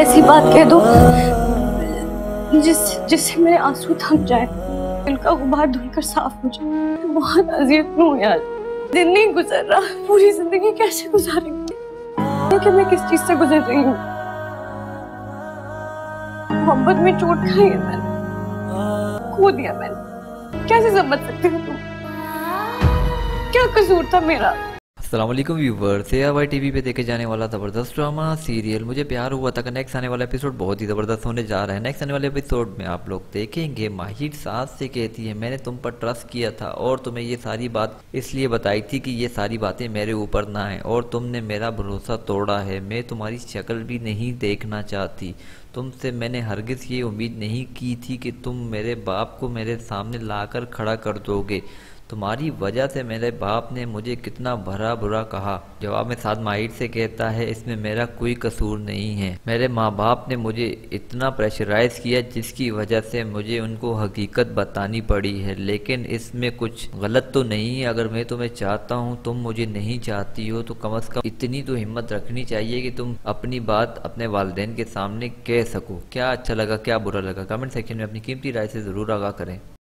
ऐसी बात कह दो। जिस जिससे मेरे आँसू थम जाए। दिल गुबार धुलकर साफ़ हो जाए। बहुत अजियत में हूँ यार। दिन नहीं गुजर रहा। पूरी ज़िंदगी कैसे गुजारेंगे? कि मैं किस चीज़ से गुजर रही हूँ? मोहब्बत में चोट खाई है मैंने। खो दिया मैंने। कैसे समझ सकते हो तुम? क्या कसूर था मेरा? Aslam viewers A Y TV पे देखे जाने वाला ज़बरदस्त ड्रामा सीरियल मुझे प्यार हुआ था कि नेक्स्ट आने वाला एपिसोड बहुत ही ज़बरदस्त होने जा रहा है। नेक्स्ट आने वाले एपिसोड में आप लोग देखेंगे, माहिर सास से कहती है, मैंने तुम पर ट्रस्ट किया था और तुम्हें ये सारी बात इसलिए बताई थी कि ये सारी बातें मेरे ऊपर ना आए और तुमने मेरा भरोसा तोड़ा है। मैं तुम्हारी शक्ल भी नहीं देखना चाहती। तुमसे मैंने हरगिज़ ये उम्मीद नहीं की थी कि तुम मेरे बाप को मेरे सामने लाकर खड़ा कर दोगे। तुम्हारी वजह से मेरे बाप ने मुझे कितना भरा बुरा कहा। जवाब में साद माहिर से कहता है, इसमें मेरा कोई कसूर नहीं है। मेरे माँ बाप ने मुझे इतना प्रेशराइज किया जिसकी वजह से मुझे उनको हकीकत बतानी पड़ी है। लेकिन इसमें कुछ गलत तो नहीं है। अगर मैं तुम्हें चाहता हूँ, तुम मुझे नहीं चाहती हो तो कम अज़ कम इतनी तो हिम्मत रखनी चाहिए कि तुम अपनी बात अपने वालदेन के सामने कह सको। क्या अच्छा लगा, क्या बुरा लगा? कमेंट सेक्शन में अपनी कीमती राय से ज़रूर आगा करें।